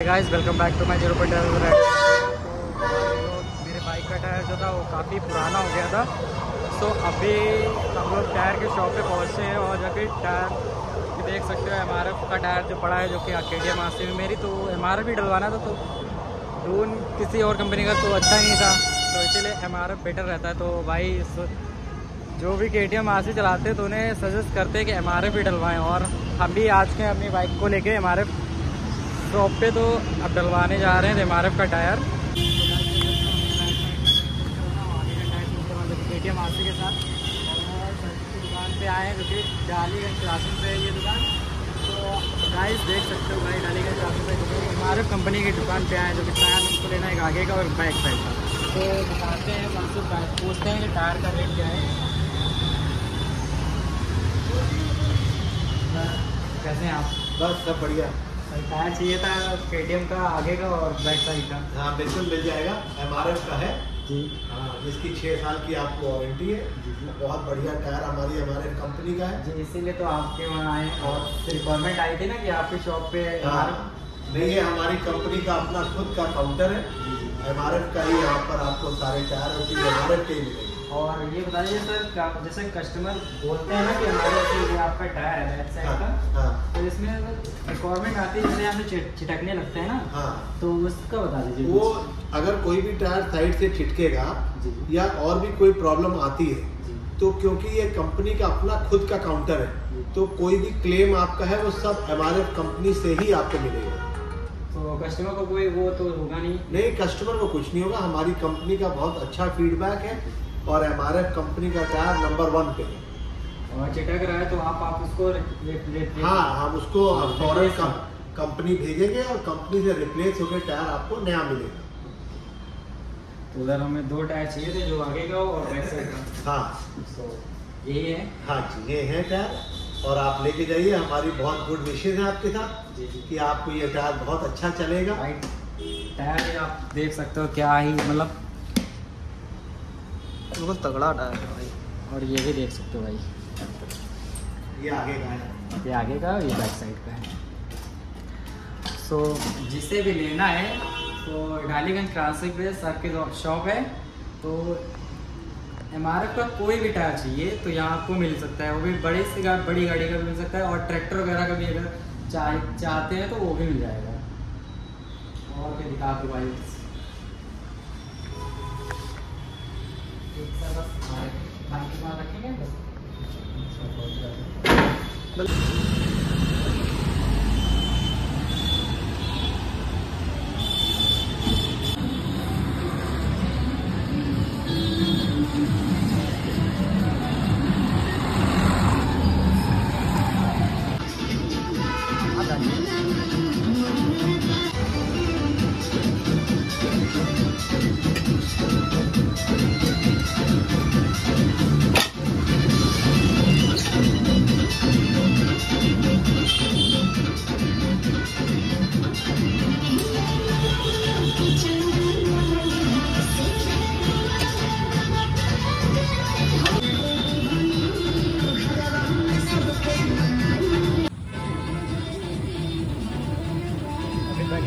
Guys welcome back to my zero point तो मेरे bike का टायर जो था वो काफ़ी पुराना हो गया था। सो so, अभी हम लोग टायर के शॉप पे पहुँचे हैं और जाके टायर देख सकते हो एम का टायर जो पड़ा है जो कि अकेडिया मास्टर में मेरी तो एम आर भी डलवाना था तो ढूंढ किसी और कंपनी का तो अच्छा नहीं था। तो इसीलिए एमआरएफ बेटर रहता है। तो भाई जो भी के टी एम चलाते हैं तो उन्हें सजेस्ट करते हैं कि एम भी डलवाएँ। और हम भी आज के अपनी बाइक को लेके एम शॉप पे तो अब डलवाने जा रहे हैं एम का टायर। पेटीएम आरसी के साथ। और दुकान पे आए हैं जो कि डालीगंज क्लासिंग पे है ये दुकान। तो गाइस देख सकते हो भाई डालीगंज क्लासिंग पे एम कंपनी की दुकान पे आए हैं जो कि टायर हमको लेना एक आगे का और बैक साइड का तो दिखाते हैं वहाँ पूछते हैं कि टायर का रेट क्या है। कैसे हैं आप? बस सब बढ़िया। टायर चाहिए था के का आगे का और बैक साइड का। हाँ बिल्कुल मिल जाएगा। एमआरएफ का है। जी। हाँ जिसकी छः साल की आपको वारंटी है। जी बहुत बढ़िया टायर हमारी हमारे कंपनी का है। जी इसीलिए तो आपके वहाँ आए और रिक्वायरमेंट आई थी ना कि आपकी शॉप पे हाँ। नहीं ये हमारी कंपनी का अपना खुद का काउंटर है। एम का ही यहाँ पर आपको सारे टायर उसकी एम के ही मिलेंगे। और ये बताइए सर जैसे कस्टमर बोलते हैं ना कि हमारे ये आपका टायर है बैक साइड का? हाँ, हाँ। तो इसमें रिक्वायरमेंट आती है जैसे यहाँ से चिटकने लगते हैं ना हाँ। तो उसका बता दीजिए वो अगर कोई भी टायर साइड से छिटकेगा या और भी कोई प्रॉब्लम आती है तो क्योंकि ये कंपनी का अपना खुद का काउंटर है तो कोई भी क्लेम आपका है वो सब हमारे कंपनी से ही आपको मिलेगा। तो कस्टमर को कोई वो तो होगा नहीं। नहीं कस्टमर को कुछ नहीं होगा। हमारी कंपनी का बहुत अच्छा फीडबैक है और एम कंपनी का टायर नंबर वन पे है। और चिटक रहा है तो आप आप उसको हाँ हम उसको फॉरन कंपनी भेजेंगे और कंपनी से रिप्लेस होकर टायर आपको नया मिलेगा। तो उधर हमें दो टायर चाहिए थे जो आगे का और बैक साइड का। हाँ। तो यही है। हाँ जी ये है टायर और आप लेके जाइए हमारी बहुत गुड विशेष है आपके साथ जी जी। कि आपको ये टायर बहुत अच्छा चलेगा। टायर आप देख सकते हो क्या ही मतलब बिल्कुल तगड़ा टायर है भाई। और ये भी देख सकते हो भाई। ये आगे का है। ये आगे का ये बैक साइड का है। सो so, जिसे भी लेना है तो डालीगंज क्लासिक पे सर की शॉप है तो एम का कोई भी टायर चाहिए तो यहाँ आपको मिल सकता है। वो भी बड़ी सी गाड़ी बड़ी गाड़ी का भी मिल सकता है और ट्रैक्टर वगैरह का भी अगर चाह, चाहते हैं तो वो भी मिल जाएगा। और भी दिखा दो भाई? रखेंगे? 何？